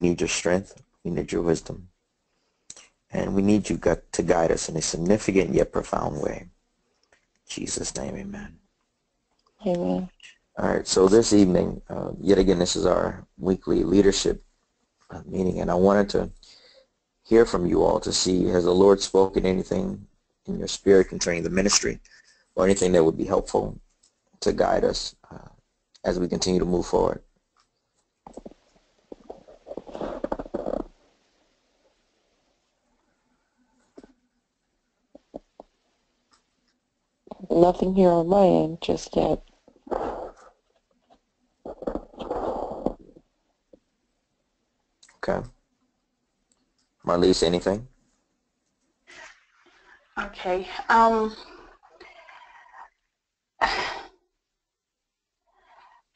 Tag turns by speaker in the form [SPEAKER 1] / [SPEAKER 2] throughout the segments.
[SPEAKER 1] We need your strength. We need your wisdom. And we need you to guide us in a significant yet profound way. In Jesus' name, amen.
[SPEAKER 2] Amen.
[SPEAKER 1] All right, so this evening, uh, yet again, this is our weekly leadership uh, meeting, and I wanted to hear from you all to see, has the Lord spoken anything in your spirit concerning the ministry or anything that would be helpful to guide us uh, as we continue to move forward?
[SPEAKER 2] Nothing here on my end just yet.
[SPEAKER 1] Okay. Marlise, anything?
[SPEAKER 3] Okay. Um,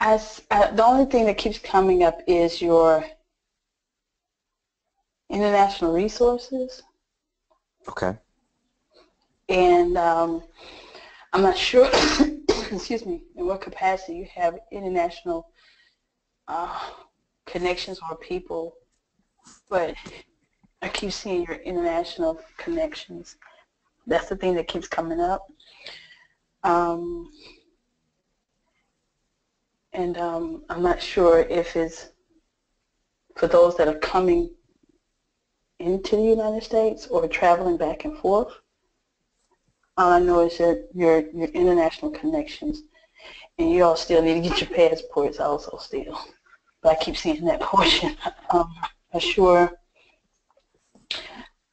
[SPEAKER 3] as uh, the only thing that keeps coming up is your international resources.
[SPEAKER 1] Okay.
[SPEAKER 3] And um, I'm not sure, excuse me, in what capacity you have international uh, connections or people, but I keep seeing your international connections. That's the thing that keeps coming up. Um, and um, I'm not sure if it's for those that are coming into the United States or traveling back and forth. All I know is that your your international connections, and you all still need to get your passports also still. But I keep seeing that portion. Um, I'm sure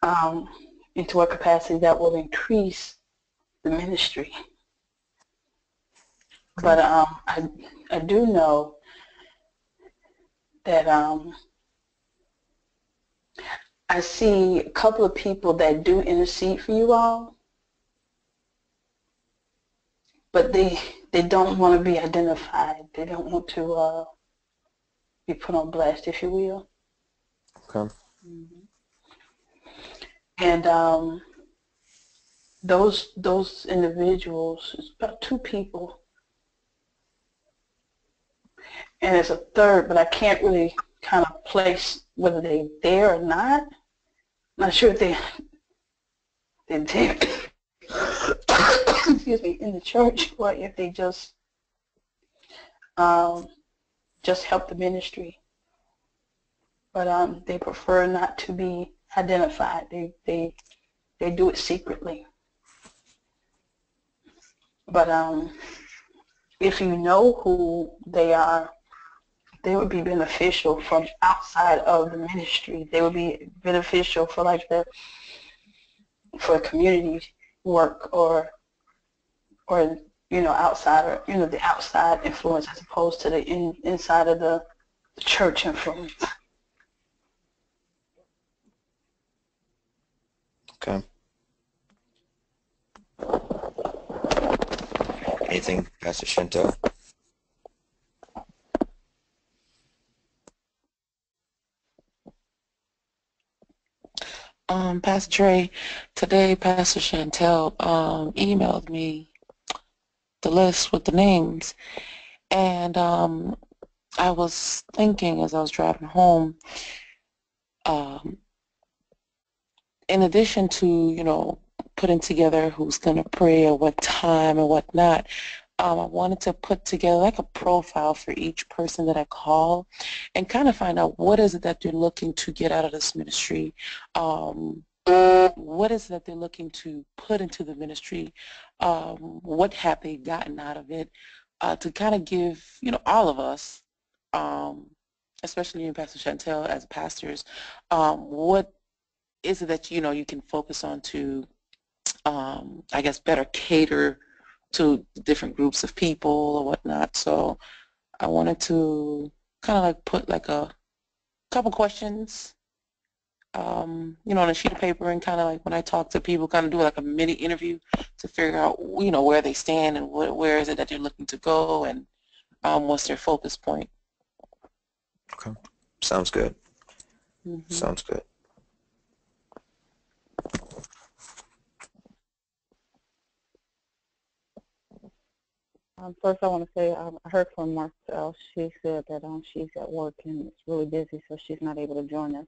[SPEAKER 3] um, into what capacity that will increase the ministry. But um, I I do know that um, I see a couple of people that do intercede for you all, but they they don't want to be identified. They don't want to uh, be put on blast, if you will.
[SPEAKER 1] Okay.
[SPEAKER 3] Mm-hmm. And um, those those individuals, it's about two people, and it's a third, but I can't really kind of place whether they're there or not. I'm not sure if they they're there, excuse me, in the church, or if they just um, just help the ministry. But um, they prefer not to be identified. They they they do it secretly. But um, if you know who they are, they would be beneficial from outside of the ministry. They would be beneficial for like the for community work or or you know outside or you know the outside influence as opposed to the in, inside of the church influence.
[SPEAKER 1] Okay. Anything, Pastor Shantell?
[SPEAKER 2] Um, Pastor Tray, today Pastor Shantell um, emailed me the list with the names, and um, I was thinking as I was driving home, um, in addition to, you know, putting together who's going to pray or what time and whatnot, um, I wanted to put together like a profile for each person that I call and kind of find out what is it that they're looking to get out of this ministry. Um, what is it that they're looking to put into the ministry? Um, what have they gotten out of it? Uh, to kind of give, you know, all of us, um, especially you and Pastor Shantell as pastors, um, what is it that, you know, you can focus on to, um, I guess, better cater to different groups of people or whatnot. So I wanted to kind of like put like a couple questions, um, you know, on a sheet of paper and kind of like when I talk to people, kind of do like a mini interview to figure out, you know, where they stand and what, where is it that they're looking to go and um, what's their focus point.
[SPEAKER 1] Okay. Sounds good.
[SPEAKER 2] Mm-hmm.
[SPEAKER 1] Sounds good.
[SPEAKER 4] Um, first, I want to say um, I heard from Marselle. She said that um, she's at work and it's really busy, so she's not able to join us.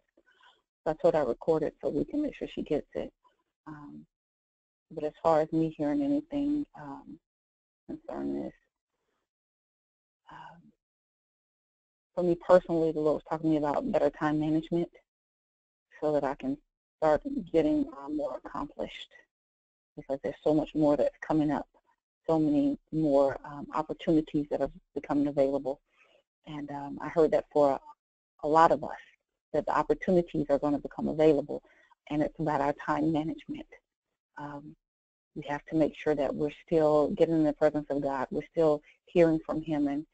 [SPEAKER 4] I told her I record it so we can make sure she gets it. Um, but as far as me hearing anything um, concerning this, um, for me personally, the Lord was talking to me about better time management so that I can start getting uh, more accomplished because there's so much more that's coming up so many more um, opportunities that are becoming available. And um, I heard that for a, a lot of us, that the opportunities are going to become available, and it's about our time management. Um, we have to make sure that we're still getting in the presence of God. We're still hearing from Him and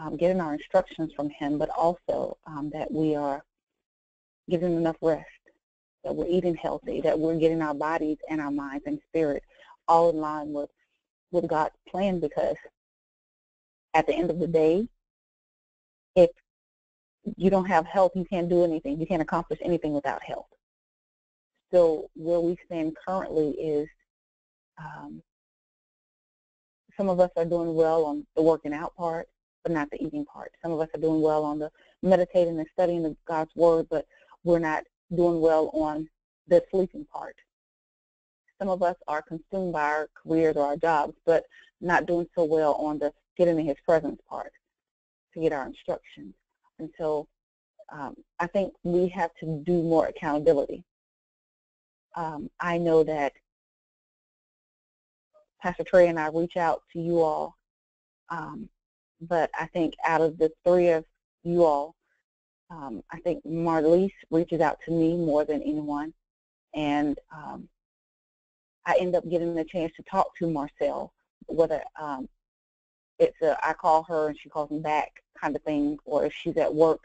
[SPEAKER 4] um, getting our instructions from Him, but also um, that we are getting enough rest, that we're eating healthy, that we're getting our bodies and our minds and spirit all in line with with God's plan because at the end of the day, if you don't have health, you can't do anything. You can't accomplish anything without health. So where we stand currently is um, some of us are doing well on the working out part, but not the eating part. Some of us are doing well on the meditating and studying the God's word, but we're not doing well on the sleeping part. Some of us are consumed by our careers or our jobs, but not doing so well on the getting in his presence part to get our instructions. And so um, I think we have to do more accountability. Um, I know that Pastor Tray and I reach out to you all, um, but I think out of the three of you all, um, I think Marlise reaches out to me more than anyone, and um, I end up getting the chance to talk to Marselle, whether um, it's a I call her and she calls me back kind of thing, or if she's at work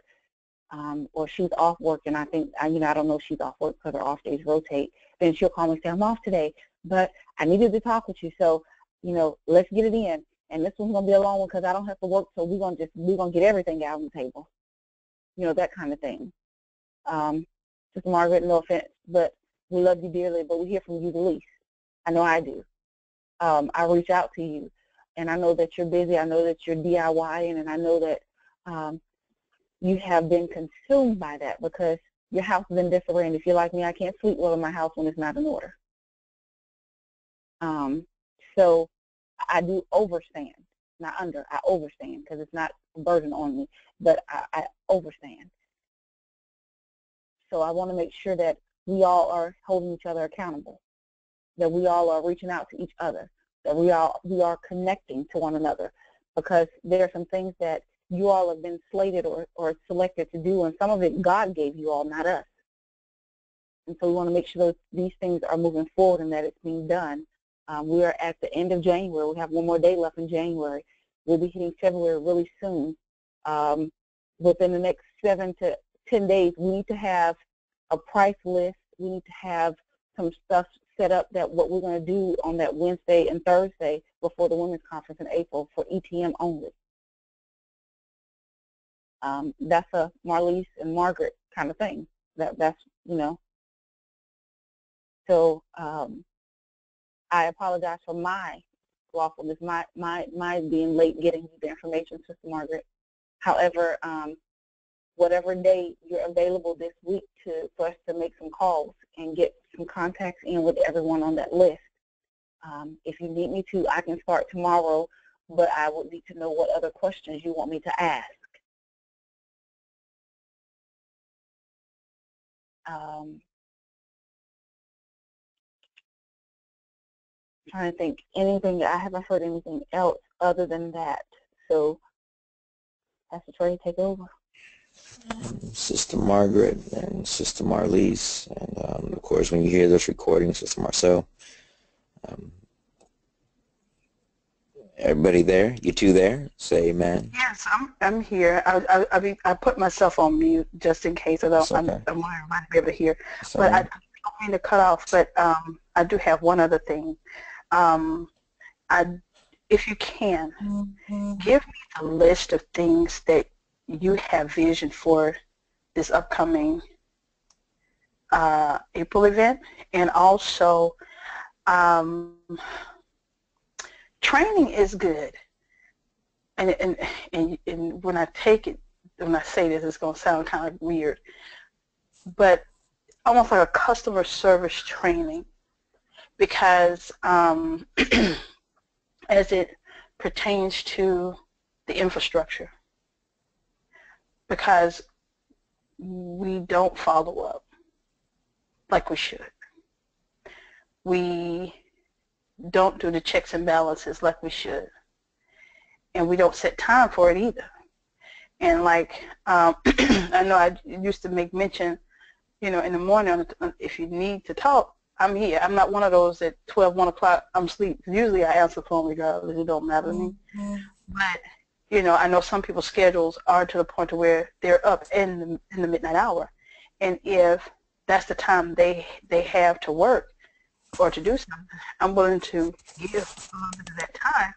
[SPEAKER 4] um, or she's off work and I think, I, you know, I don't know if she's off work because her off days rotate, then she'll call me and say, I'm off today, but I needed to talk with you, so, you know, let's get it in. And this one's going to be a long one because I don't have to work, so we're going to just, we're going to get everything out on the table. You know, that kind of thing. Um, Sister Margaret, no offense, but we love you dearly, but we hear from you the least. I know I do. Um, I reach out to you, and I know that you're busy. I know that you're DIYing, and I know that um, you have been consumed by that because your house has been disarrayed. And if you're like me, I can't sleep well in my house when it's not in order. Um, so I do overstand, not under. I overstand because it's not a burden on me, but I, I overstand. So I want to make sure that we all are holding each other accountable that we all are reaching out to each other, that we all we are connecting to one another, because there are some things that you all have been slated or, or selected to do, and some of it God gave you all, not us. And so we want to make sure that these things are moving forward and that it's being done. Um, we are at the end of January. We have one more day left in January. We'll be hitting February really soon. Um, within the next seven to 10 days, we need to have a price list. We need to have some stuff set up that what we're going to do on that Wednesday and Thursday before the women's conference in April for ETM only. Um, that's a Marlise and Margaret kind of thing. That that's you know. So um, I apologize for my lawfulness, my my my being late getting you the information, Sister Margaret. However, um, whatever day you're available this week to for us to make some calls and get some contacts in with everyone on that list. Um, if you need me to, I can start tomorrow, but I would need to know what other questions you want me to ask. Um, trying to think anything, I haven't heard anything else other than that. So, Pastor Tray, take over.
[SPEAKER 1] Sister Margaret and Sister Marlise, and um, of course, when you hear this recording, Sister Marselle. Um, everybody there? You two there? Say amen.
[SPEAKER 3] Yes, I'm I'm here. I I I, be, I put myself on mute just in case. I don't. Okay. I, I want everybody to be able to hear. but I, I don't mean to cut off. But um, I do have one other thing. Um, I, if you can, mm-hmm. give me the list of things that you have vision for this upcoming uh, April event and also um, training is good. And, and, and, and when I take it, when I say this, it's going to sound kind of weird, but almost like a customer service training because um, as it pertains to the infrastructure because we don't follow up like we should. We don't do the checks and balances like we should. And we don't set time for it either. And like, um, I know I used to make mention, you know, in the morning, if you need to talk, I'm here. I'm not one of those at 12, 1 o'clock, I'm asleep. Usually I answer the phone regardless. It don't matter to me. Mm-hmm. But, you know, I know some people's schedules are to the point to where they're up in the, in the midnight hour. And if that's the time they, they have to work or to do something, I'm willing to give a little bit of that time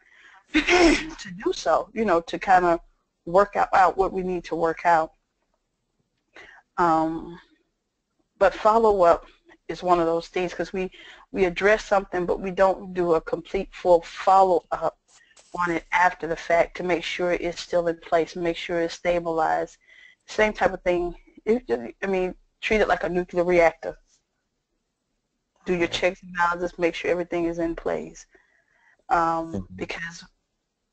[SPEAKER 3] to do so, you know, to kind of work out, out what we need to work out. Um, but follow up is one of those things because we, we address something but we don't do a complete full follow-up on it after the fact to make sure it's still in place, make sure it's stabilized. Same type of thing. It, I mean, treat it like a nuclear reactor. Do your checks and balances, make sure everything is in place. Um, mm-hmm. Because,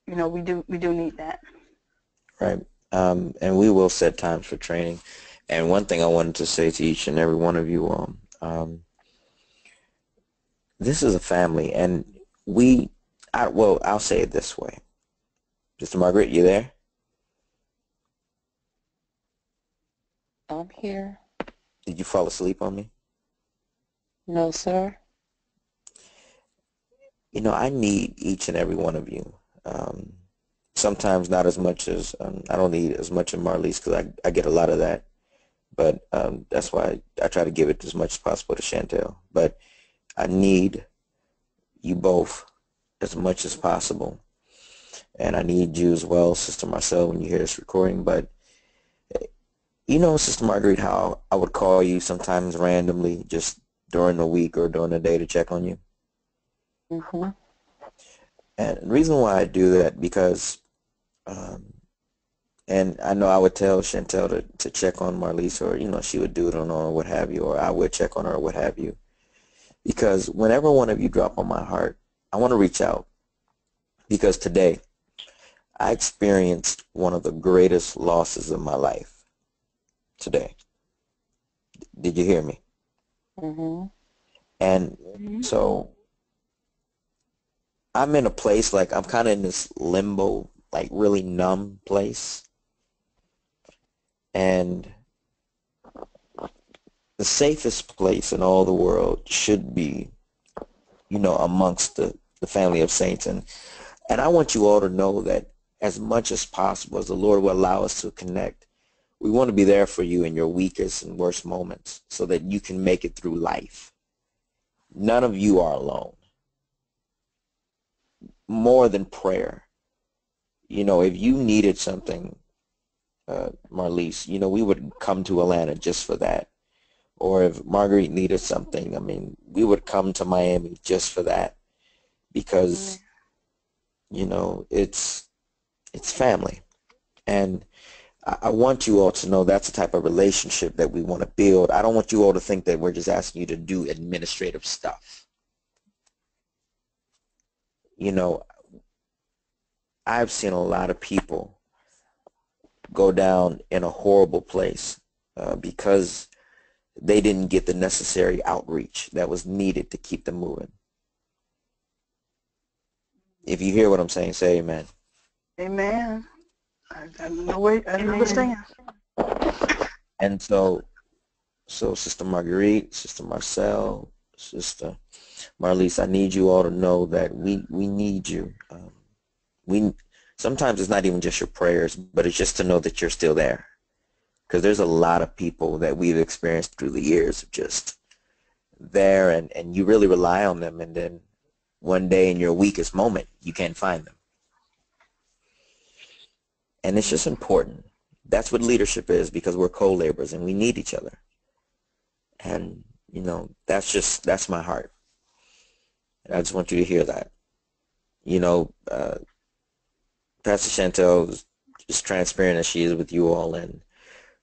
[SPEAKER 3] you know, we do we do need that.
[SPEAKER 1] Right. Um, and we will set times for training. And one thing I wanted to say to each and every one of you all, um, this is a family, and we, I, well, I'll say it this way. Sister Margaret, you there?
[SPEAKER 2] I'm here.
[SPEAKER 1] Did you fall asleep on me?
[SPEAKER 2] No, sir.
[SPEAKER 1] You know, I need each and every one of you. Um, sometimes not as much as, um, I don't need as much of Marlies because I, I get a lot of that but um, that's why I, I, try to give it as much as possible to Shantell. But I need you both as much as possible. And I need you as well, Sister Marselle, when you hear this recording. But you know, Sister Marguerite, how I would call you sometimes randomly just during the week or during the day to check on you.
[SPEAKER 2] Mm-hmm.
[SPEAKER 1] And the reason why I do that because um, and I know I would tell Shantell to, to check on Marlise or, you know, she would do it on or what have you, or I would check on her or what have you. Because whenever one of you drop on my heart, I want to reach out. Because today, I experienced one of the greatest losses of my life. Today. Did you hear me?
[SPEAKER 2] Mm-hmm.
[SPEAKER 1] And mm-hmm. so I'm in a place like I'm kind of in this limbo, like really numb place and the safest place in all the world should be, you know, amongst the, the family of saints. And, and I want you all to know that as much as possible, as the Lord will allow us to connect, we want to be there for you in your weakest and worst moments so that you can make it through life. None of you are alone. More than prayer. You know, if you needed something uh, Marlise, you know, we would come to Atlanta just for that. Or if Marguerite needed something, I mean, we would come to Miami just for that because, you know, it's it's family. And I, I want you all to know that's the type of relationship that we want to build. I don't want you all to think that we're just asking you to do administrative stuff. You know, I've seen a lot of people go down in a horrible place uh, because they didn't get the necessary outreach that was needed to keep them moving. If you hear what I'm saying, say amen.
[SPEAKER 3] Amen. I, I know I understand.
[SPEAKER 1] And so, so Sister Marguerite, Sister Marselle, Sister Marlise, I need you all to know that we, we need you. Um, we sometimes it's not even just your prayers, but it's just to know that you're still there. Because there's a lot of people that we've experienced through the years just there and, and you really rely on them and then one day in your weakest moment you can't find them. And it's just important. That's what leadership is because we're co-laborers and we need each other. And, you know, that's just, that's my heart. And I just want you to hear that. You know, uh, Pastor Shantell is as transparent as she is with you all, and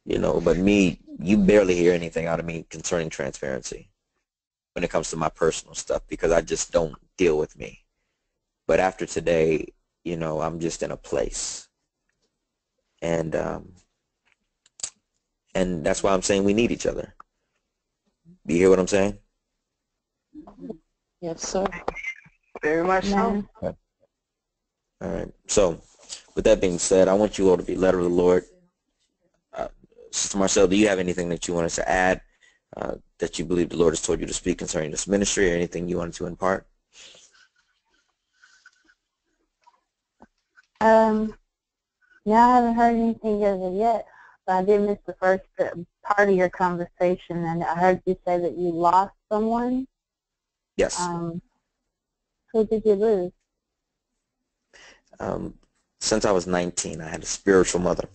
[SPEAKER 1] you know, but me, you barely hear anything out of me concerning transparency when it comes to my personal stuff because I just don't deal with me. But after today, you know, I'm just in a place, and um, and that's why I'm saying we need each other. Do you hear what I'm saying?
[SPEAKER 2] Yes, sir.
[SPEAKER 3] Very much so.
[SPEAKER 5] Amen.
[SPEAKER 1] All right. So, with that being said, I want you all to be led of the Lord. Sister Marselle, do you have anything that you wanted to add uh, that you believe the Lord has told you to speak concerning this ministry, or anything you wanted to impart?
[SPEAKER 5] Um, no, I haven't heard anything as of yet, but I did miss the first uh, part of your conversation, and I heard you say that you lost someone.
[SPEAKER 1] Yes.
[SPEAKER 5] Um, who did you lose?
[SPEAKER 1] Um, since I was 19, I had a spiritual mother.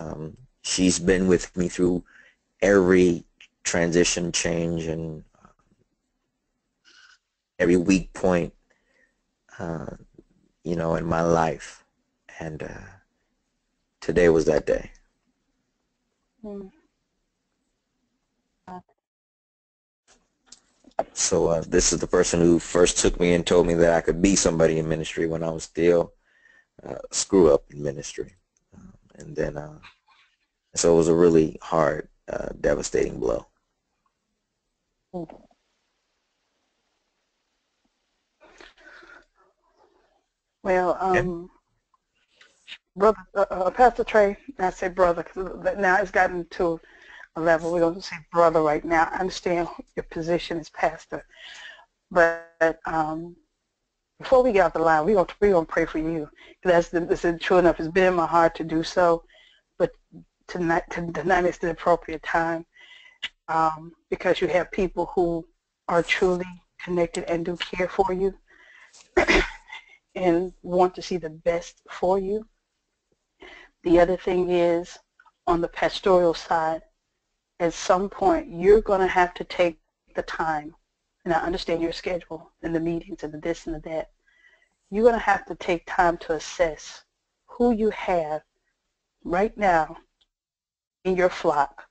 [SPEAKER 1] Um, she's been with me through every transition, change, and uh, every weak point, uh, you know, in my life. And uh, today was that day.
[SPEAKER 3] Hmm.
[SPEAKER 1] So uh, this is the person who first took me and told me that I could be somebody in ministry when I was still uh, screw up in ministry. Um, and then, uh, so it was a really hard, uh, devastating blow.
[SPEAKER 3] Well, um, brother, uh, uh, Pastor Tray, I say brother because now it's gotten to a level we don't say brother right now. I understand your position as pastor, but um, before we get off the line, we're gonna we're gonna pray for you. That's the, this is true enough. It's been in my heart to do so, tonight tonight is the appropriate time um, because you have people who are truly connected and do care for you and want to see the best for you. The other thing is on the pastoral side, at some point you're going to have to take the time, and I understand your schedule and the meetings and the this and the that. You're going to have to take time to assess who you have right now in your flock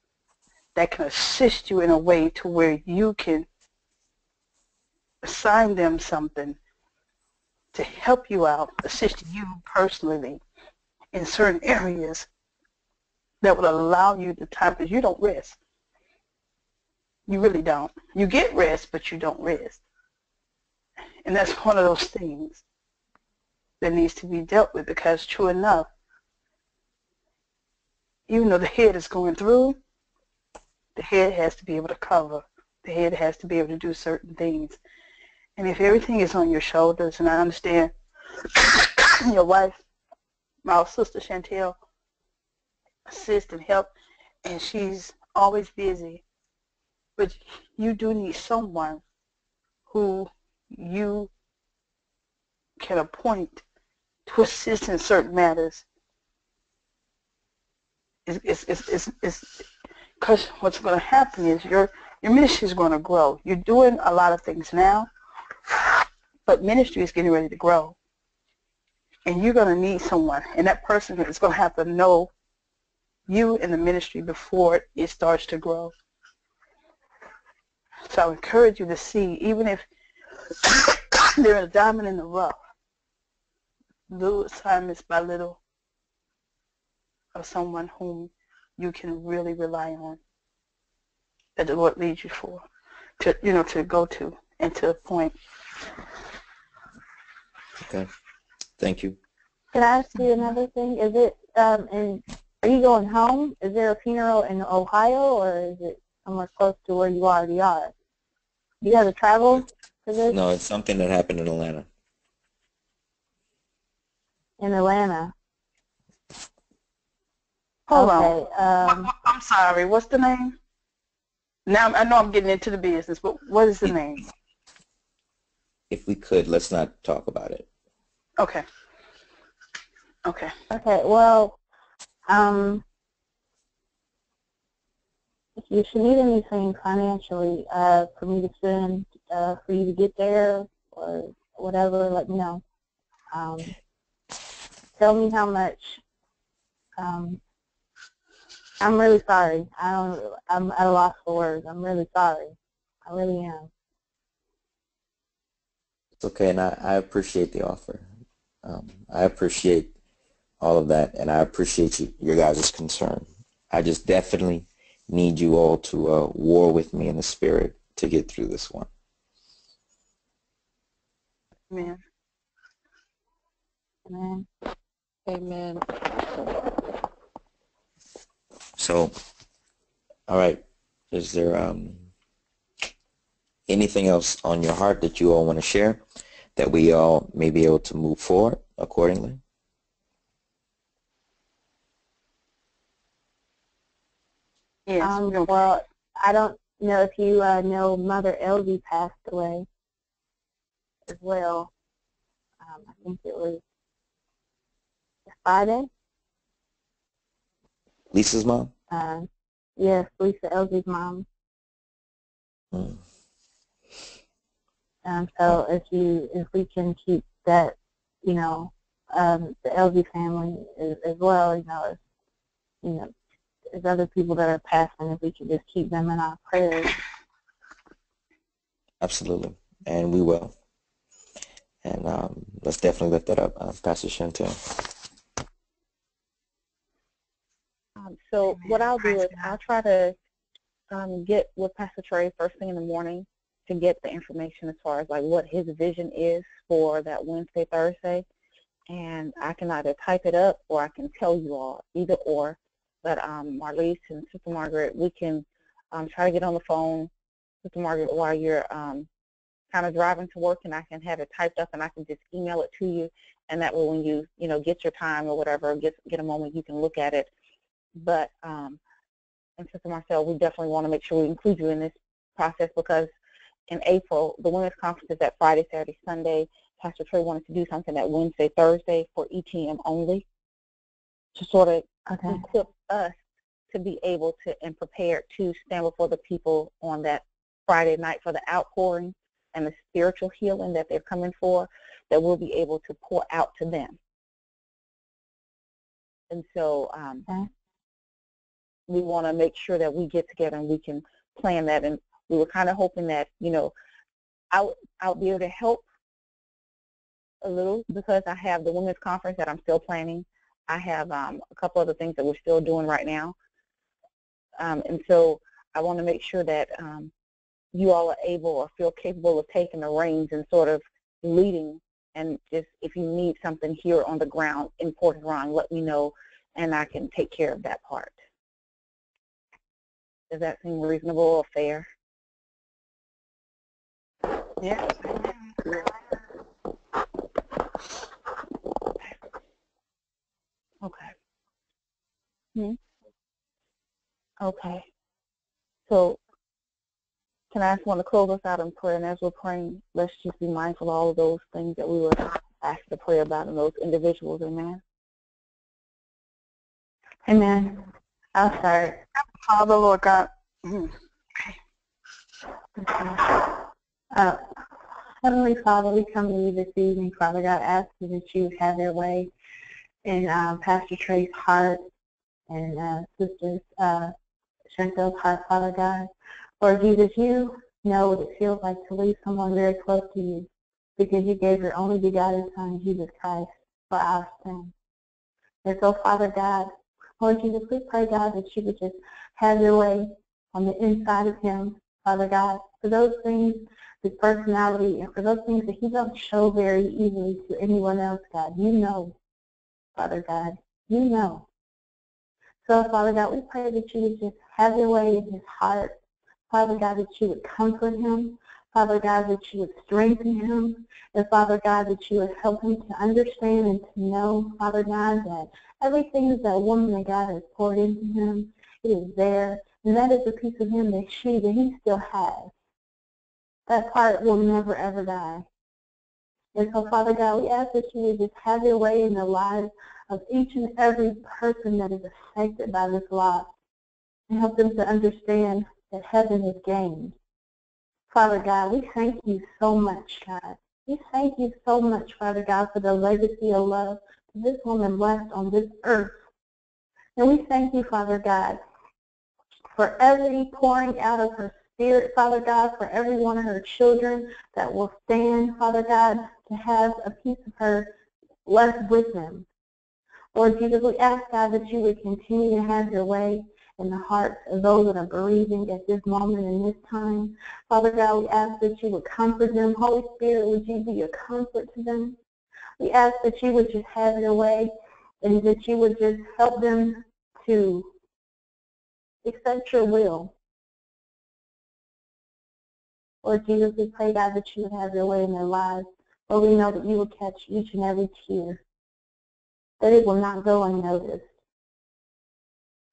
[SPEAKER 3] that can assist you in a way to where you can assign them something to help you out, assist you personally in certain areas that would allow you the time because you don't rest. You really don't. You get rest, but you don't rest. And that's one of those things that needs to be dealt with because true enough, even though the head is going through, the head has to be able to cover. The head has to be able to do certain things. And if everything is on your shoulders, and I understand your wife, my sister Shantell, assist and help, and she's always busy, but you do need someone who you can appoint to assist in certain matters. It's, it's, it's, it's, it's because what's going to happen is your your ministry is going to grow. You're doing a lot of things now, but ministry is getting ready to grow. And you're going to need someone, and that person is going to have to know you in the ministry before it starts to grow. So I encourage you to see, even if they're a diamond in the rough, little assignments by little of someone whom you can really rely on that the Lord leads you for, to you know, to go to and to appoint.
[SPEAKER 1] Okay. Thank you.
[SPEAKER 5] Can I ask you another thing? Is it, um, in, are you going home? Is there a funeral in Ohio or is it somewhere close to where you already are? Do you have to travel for this
[SPEAKER 1] No, it's something that happened in Atlanta.
[SPEAKER 5] in Atlanta?
[SPEAKER 3] Hold on.
[SPEAKER 5] um,
[SPEAKER 3] What- what- I'm sorry. What's the name? Now I know I'm getting into the business, but what is the name?
[SPEAKER 1] If we could, let's not talk about it.
[SPEAKER 3] Okay. Okay.
[SPEAKER 5] Okay, well, um, if you should need anything financially uh, for me to send uh, for you to get there or whatever, let me know. Um, tell me how much. Um, I'm really sorry. I don't. I'm at a loss for words. I'm really sorry. I really am.
[SPEAKER 1] It's okay, and I, I appreciate the offer. Um, I appreciate all of that, and I appreciate you, your guys' concern. I just definitely need you all to uh, war with me in the spirit to get through this one.
[SPEAKER 3] Amen.
[SPEAKER 5] Amen.
[SPEAKER 2] Amen.
[SPEAKER 1] So, all right, is there um, anything else on your heart that you all want to share that we all may be able to move forward accordingly?
[SPEAKER 3] Yes.
[SPEAKER 5] Um, well, I don't know if you uh, know Mother Elvie passed away as well. Um, I think it was Friday.
[SPEAKER 1] Lisa's mom?
[SPEAKER 5] Uh, yes, Lisa Elvie's mom.
[SPEAKER 1] Hmm.
[SPEAKER 5] Um, so if you if we can keep that, you know, um, the Elvie family as, as well, you know, as you know, as other people that are passing, if we can just keep them in our prayers.
[SPEAKER 1] Absolutely, and we will. And um, let's definitely lift that up, uh, Pastor Shantell.
[SPEAKER 5] Um, so
[SPEAKER 3] Amen.
[SPEAKER 5] what I'll do
[SPEAKER 3] Praise
[SPEAKER 5] is
[SPEAKER 3] God.
[SPEAKER 5] I'll try to um, get with Pastor Tray first thing in the morning to get the information as far as like what his vision is for that Wednesday, Thursday, and I can either type it up or I can tell you all, either or. But um, Marlise and Sister Margaret, we can um, try to get on the phone, Sister Margaret, while you're um, kind of driving to work, and I can have it typed up and I can just email it to you, and that way when you you know get your time or whatever, get get a moment, you can look at it. But um, and Sister Marselle, we definitely want to make sure we include you in this process because in April, the women's conference is that Friday, Saturday, Sunday. Pastor Tray wanted to do something that Wednesday, Thursday for ETM only to sort of equip us to be able to and prepared to stand before the people on that Friday night for the outpouring and the spiritual healing that they're coming for, that we'll be able to pour out to them. And so um,
[SPEAKER 3] Okay.
[SPEAKER 5] We want to make sure that we get together and we can plan that. And we were kind of hoping that, you know, I'll, I'll be able to help a little because I have the women's conference that I'm still planning. I have um, a couple other things that we're still doing right now. Um, and so I want to make sure that um, you all are able or feel capable of taking the reins and sort of leading and just if you need something here on the ground in Port Huron, let me know and I can take care of that part. Does that seem reasonable or fair?
[SPEAKER 3] Yes.
[SPEAKER 5] Okay. Hmm. Okay. So can I ask one to close us out in prayer? And as we're praying, let's just be mindful of all of those things that we were asked to pray about and those individuals. Amen. Amen. I'll start.
[SPEAKER 3] Father, Lord God. Mhm.
[SPEAKER 5] Uh, Heavenly Father, we come to you this evening, Father God, asking that you have your way in uh, Pastor Tray's heart and uh, Sister uh, Shantell's heart, Father God. Lord Jesus, you know what it feels like to lose someone very close to you because you gave your only begotten Son, Jesus Christ, for our sin. And so, Father God, Lord Jesus, we pray, God, that you would just have your way on the inside of him, Father God, for those things, his personality, and for those things that he doesn't show very easily to anyone else, God. You know, Father God. You know. So, Father God, we pray that you would just have your way in his heart. Father God, that you would comfort him. Father God, that you would strengthen him. And Father God, that you would help him to understand and to know, Father God, that everything that woman that God has poured into him, is there. And that is a piece of him that she, that he still has. That part will never, ever die. And so, Father God, we ask that you would just have your way in the lives of each and every person that is affected by this loss and help them to understand that heaven is gained. Father God, we thank you so much, God. We thank you so much, Father God, for the legacy of love this woman left on this earth. And we thank you, Father God, for every pouring out of her spirit, Father God, for every one of her children that will stand, Father God, to have a piece of her left with them. Lord Jesus, we ask, God, that you would continue to have your way in the hearts of those that are bereaving at this moment in this time. Father God, we ask that you would comfort them. Holy Spirit, would you be a comfort to them? We ask that you would just have your way and that you would just help them to accept your will. Lord Jesus, we pray, God, that you would have your way in their lives. Lord, we know that you will catch each and every tear, that it will not go unnoticed.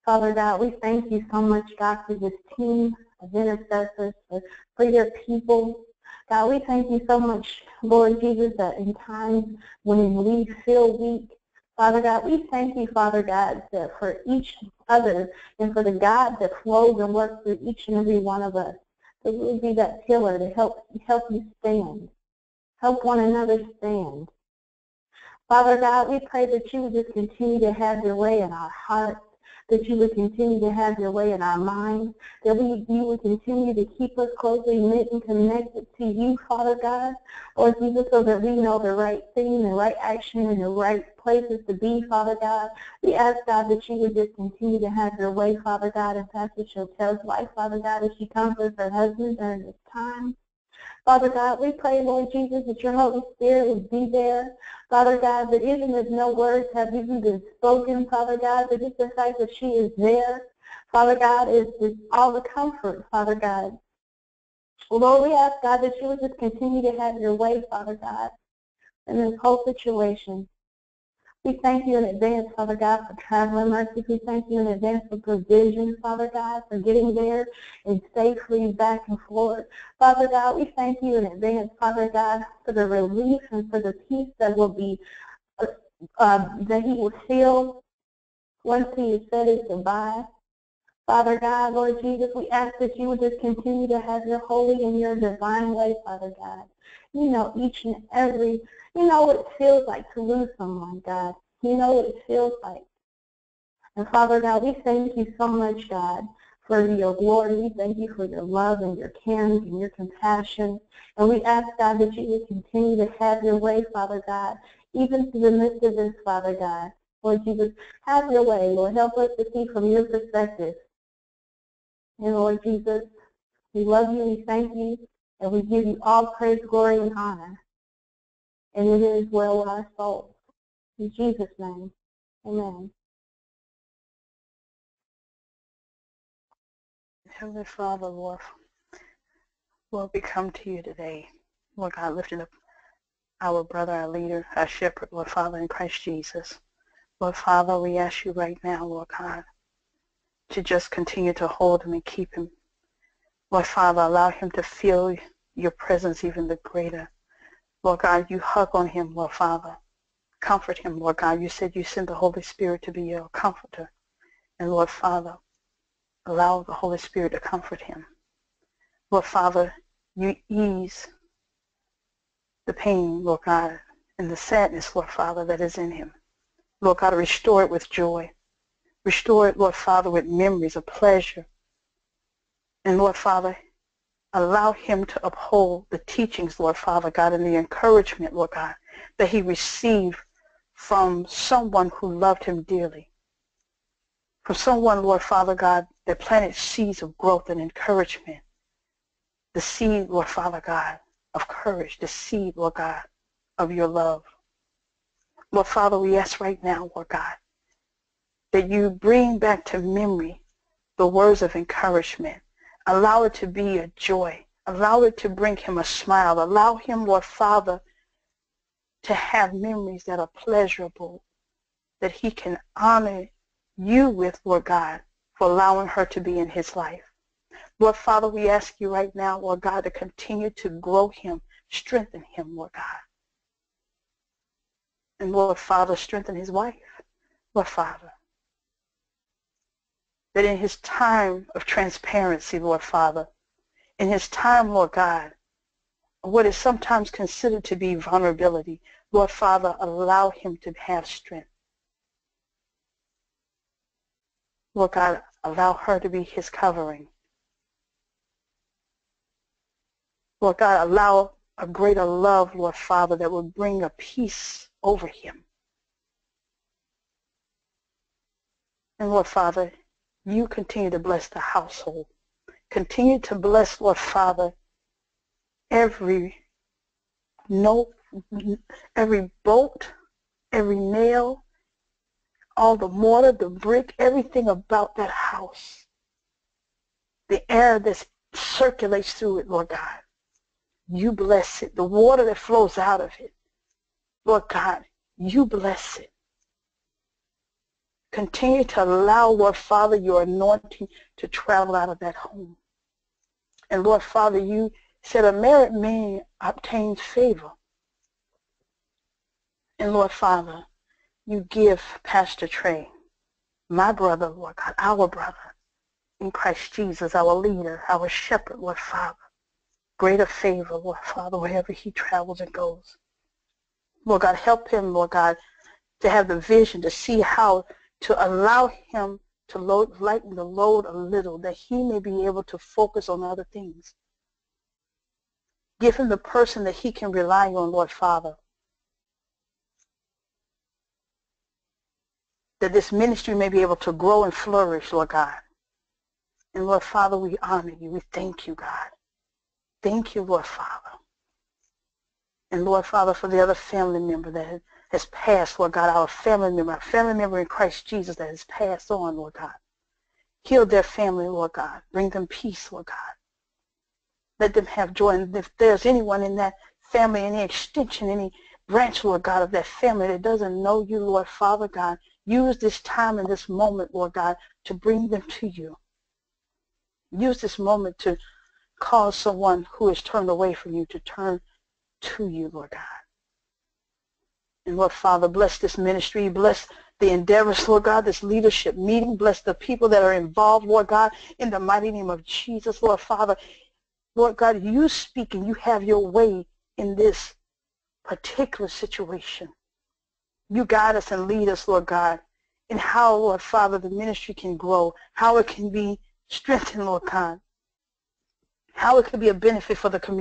[SPEAKER 5] Father God, we thank you so much, God, for this team of intercessors, for, for your people. God, we thank you so much, Lord Jesus, that in times when we feel weak, Father God, we thank you, Father God, that for each other and for the God that flows and works through each and every one of us, that we will be that pillar to help help you stand, help one another stand. Father God, we pray that you would just continue to have your way in our hearts, that you would continue to have your way in our minds, that we, you would continue to keep us closely knit and connected to you, Father God, Lord Jesus, so that we know the right thing, the right action, and the right places to be, Father God. We ask, God, that you would just continue to have your way, Father God, and Pastor Shantell's life, Father God, as she comforts her husband during this time. Father God, we pray, Lord Jesus, that your Holy Spirit would be there. Father God, that even if no words have even been spoken, Father God, that just the fact that she is there, Father God, is, is all the comfort, Father God. Lord, we ask, God, that you would just continue to have your way, Father God, in this whole situation. We thank you in advance, Father God, for traveling mercies. We thank you in advance for provision, Father God, for getting there and safely back and forth. Father God, we thank you in advance, Father God, for the relief and for the peace that will be, uh, uh, that he will feel once he is said his goodbye. Father God, Lord Jesus, we ask that you would just continue to have your holy and your divine way, Father God. You know each and every you know what it feels like to lose someone, God. You know what it feels like. And Father God, we thank you so much, God, for your glory. We thank you for your love and your caring and your compassion. And we ask, God, that you would continue to have your way, Father God, even through the midst of this, Father God. Lord Jesus, have your way. Lord, help us to see from your perspective. And Lord Jesus, we love you, we thank you, and we give you all praise, glory, and honor and it is well with our souls. In Jesus' name, amen.
[SPEAKER 3] Heavenly Father, Lord, Lord, we come to you today. Lord God, lifting up our brother, our leader, our shepherd, Lord Father, in Christ Jesus. Lord Father, we ask you right now, Lord God, to just continue to hold him and keep him. Lord Father, allow him to feel your presence even the greater. Lord God, you hug on him, Lord Father. Comfort him, Lord God. You said you sent the Holy Spirit to be your comforter. And Lord Father, allow the Holy Spirit to comfort him. Lord Father, you ease the pain, Lord God, and the sadness, Lord Father, that is in him. Lord God, restore it with joy. Restore it, Lord Father, with memories of pleasure. And Lord Father, allow him to uphold the teachings, Lord Father God, and the encouragement, Lord God, that he received from someone who loved him dearly. From someone, Lord Father God, that planted seeds of growth and encouragement. The seed, Lord Father God, of courage. The seed, Lord God, of your love. Lord Father, we ask right now, Lord God, that you bring back to memory the words of encouragement Allow it to be a joy. Allow it to bring him a smile. Allow him, Lord Father, to have memories that are pleasurable, that he can honor you with, Lord God, for allowing her to be in his life. Lord Father, we ask you right now, Lord God, to continue to grow him, strengthen him, Lord God. And Lord Father, strengthen his wife, Lord Father that in his time of transparency, Lord Father, in his time, Lord God, what is sometimes considered to be vulnerability, Lord Father, allow him to have strength. Lord God, allow her to be his covering. Lord God, allow a greater love, Lord Father, that will bring a peace over him. And Lord Father, you continue to bless the household. Continue to bless, Lord Father, every note, every bolt, every nail, all the mortar, the brick, everything about that house. The air that circulates through it, Lord God. You bless it. The water that flows out of it. Lord God, you bless it. Continue to allow, Lord Father, your anointing to travel out of that home. And Lord Father, you said a married man obtains favor. And Lord Father, you give Pastor Tray, my brother, Lord God, our brother, in Christ Jesus, our leader, our shepherd, Lord Father, greater favor, Lord Father, wherever he travels and goes. Lord God, help him, Lord God, to have the vision to see how to allow him to load, lighten the load a little, that he may be able to focus on other things. Give him the person that he can rely on, Lord Father. That this ministry may be able to grow and flourish, Lord God. And Lord Father, we honor you. We thank you, God. Thank you, Lord Father. And Lord Father, for the other family member that has passed, Lord God, our family member, our family member in Christ Jesus that has passed on, Lord God. Heal their family, Lord God. Bring them peace, Lord God. Let them have joy. And if there's anyone in that family, any extension, any branch, Lord God, of that family that doesn't know you, Lord Father God, use this time and this moment, Lord God, to bring them to you. Use this moment to cause someone who has turned away from you to turn to you, Lord God. And Lord Father, bless this ministry. Bless the endeavors, Lord God, this leadership meeting. Bless the people that are involved, Lord God, in the mighty name of Jesus, Lord Father. Lord God, you speak and you have your way in this particular situation. You guide us and lead us, Lord God, in how, Lord Father, the ministry can grow, how it can be strengthened, Lord God, how it can be a benefit for the community.